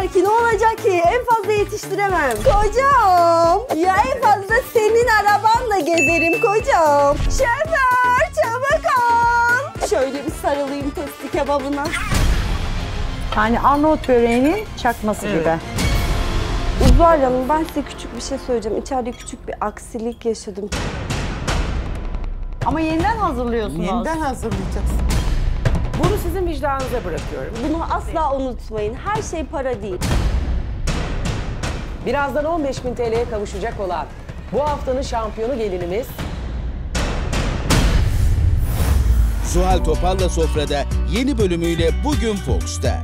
var ki ne olacak ki? En fazla yetiştiremem. Kocam. Ya en fazla senin arabanla gezerim kocam. Şoför çabuk ol. Şöyle bir sarılayım testi kebabına. Yani Arnavut böreğinin çakması gibi. Zuhal Hanım ben size küçük bir şey söyleyeceğim. İçeride küçük bir aksilik yaşadım. Ama yeniden hazırlıyorsunuz. Yeniden hazırlayacağız. Bunu sizin vicdanınıza bırakıyorum. Bunu asla unutmayın. Her şey para değil. Birazdan 15.000 TL'ye kavuşacak olan bu haftanın şampiyonu gelinimiz Zuhal Topal'la Sofra'da yeni bölümüyle bugün Fox'ta.